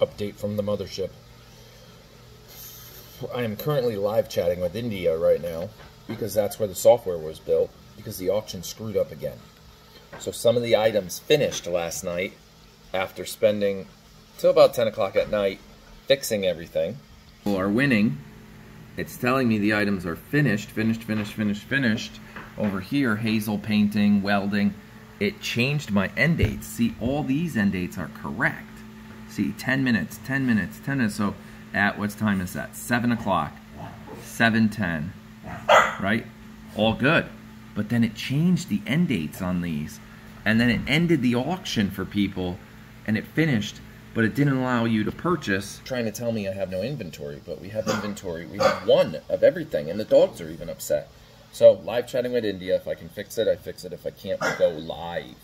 update from the mothership. I am currently live chatting with India right now because that's where the software was built because the auction screwed up again. So some of the items finished last night after spending till about 10 o'clock at night fixing everything. People are winning. It's telling me the items are finished, finished, finished, finished, finished. Over here, hazel painting, welding. It changed my end dates. See, all these end dates are correct. See, 10 minutes, 10 minutes, 10 minutes. So at, what time is that? 7 o'clock, 7.10, right? All good. But then it changed the end dates on these. And then it ended the auction for people and it finished, but it didn't allow you to purchase. Trying to tell me I have no inventory, but we have inventory. We have one of everything, and the dogs are even upset. So live chatting with India. If I can fix it, I fix it. If I can't, we go live.